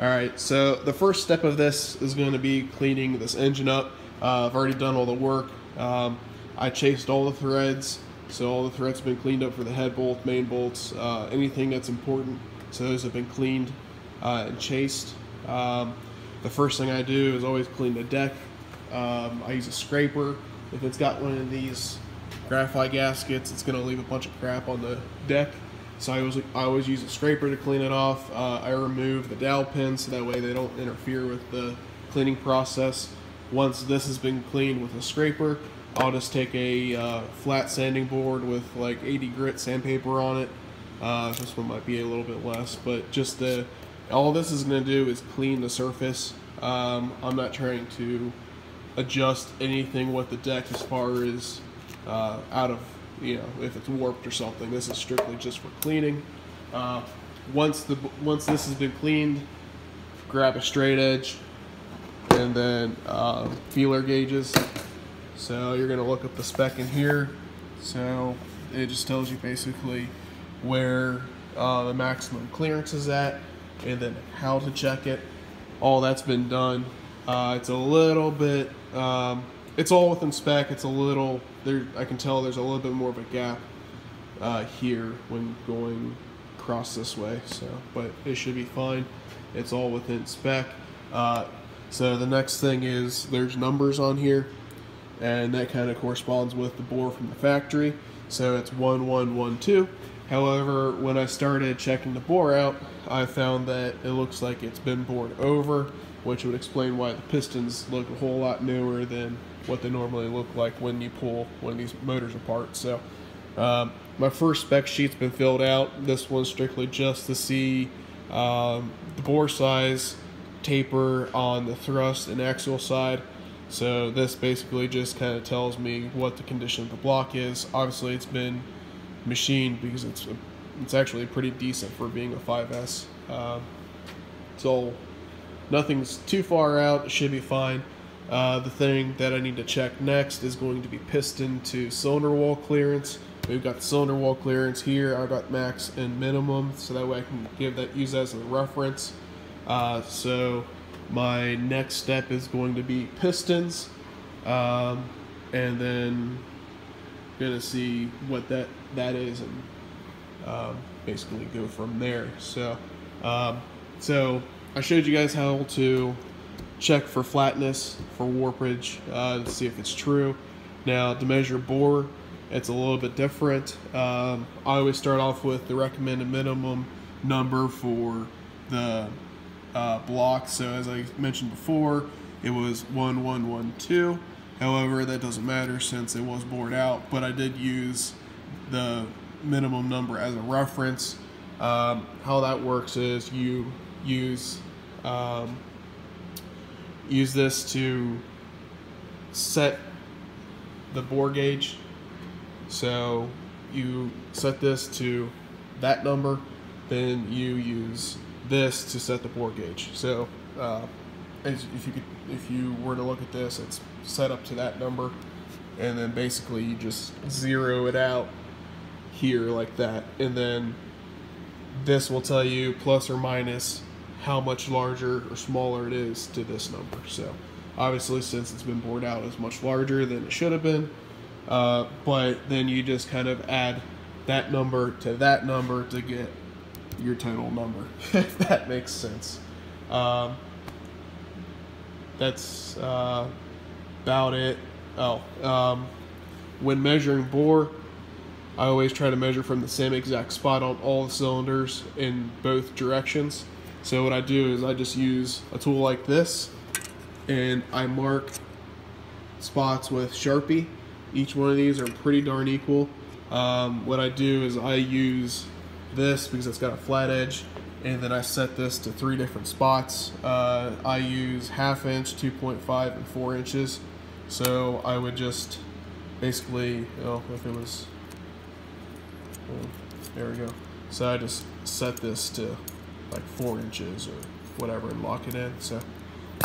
All right, so the first step of this is going to be cleaning this engine up. Uh, I've already done all the work. Um, I chased all the threads, so all the threads have been cleaned up for the head bolt, main bolts, uh, anything that's important. So those have been cleaned uh, and chased. Um, the first thing I do is always clean the deck. Um, I use a scraper. If it's got one of these graphite gaskets, it's going to leave a bunch of crap on the deck. So I always, I always use a scraper to clean it off. Uh, I remove the dowel pins so that way they don't interfere with the cleaning process. Once this has been cleaned with a scraper, I'll just take a uh, flat sanding board with like 80 grit sandpaper on it. Uh, this one might be a little bit less, but just the all this is going to do is clean the surface. Um, I'm not trying to adjust anything with the deck as far as uh, out of you know if it's warped or something. This is strictly just for cleaning. Uh, once the once this has been cleaned, grab a straight edge and then uh, feeler gauges. So you're gonna look up the spec in here. So it just tells you basically where uh, the maximum clearance is at and then how to check it. All that's been done. Uh, it's a little bit, um, it's all within spec. It's a little, there. I can tell there's a little bit more of a gap uh, here when going across this way. So, but it should be fine. It's all within spec. Uh, so the next thing is there's numbers on here, and that kind of corresponds with the bore from the factory. So it's 1112. However, when I started checking the bore out, I found that it looks like it's been bored over, which would explain why the pistons look a whole lot newer than what they normally look like when you pull one of these motors apart. So um, my first spec sheet's been filled out. This one's strictly just to see um, the bore size, taper on the thrust and axial side. So this basically just kind of tells me what the condition of the block is. Obviously, it's been machined because it's a, it's actually pretty decent for being a 5S. Uh, so nothing's too far out. It should be fine. Uh, the thing that I need to check next is going to be piston to cylinder wall clearance. We've got cylinder wall clearance here. I've got max and minimum, so that way I can give that use that as a reference. Uh, so my next step is going to be pistons, um, and then gonna see what that that is and um, basically go from there. So, um, so I showed you guys how to check for flatness for warpage uh, to see if it's true. Now to measure bore, it's a little bit different. Um, I always start off with the recommended minimum number for the uh, block. So as I mentioned before, it was 1112. However, that doesn't matter since it was bored out, but I did use the minimum number as a reference. Um, how that works is you use um, use this to set the bore gauge. So you set this to that number, then you use this to set the bore gauge. So uh, if you could, if you were to look at this, it's set up to that number, and then basically you just zero it out here like that, and then this will tell you plus or minus how much larger or smaller it is to this number. So obviously since it's been bored out it's much larger than it should have been. Uh, but then you just kind of add that number to that number to get your total number if that makes sense. Um, that's uh, about it. Oh um, when measuring bore I always try to measure from the same exact spot on all the cylinders in both directions so what I do is I just use a tool like this and I mark spots with Sharpie. Each one of these are pretty darn equal. Um, what I do is I use this because it's got a flat edge and then I set this to three different spots. Uh, I use half inch, 2.5, and 4 inches. So I would just basically, know, if it was, well, there we go. So I just set this to like 4 inches or whatever and lock it in. So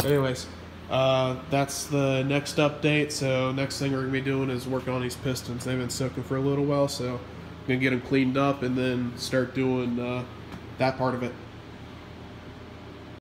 anyways, uh, that's the next update. So next thing we're gonna be doing is working on these pistons. They've been soaking for a little while, so I'm gonna get them cleaned up and then start doing uh, that part of it.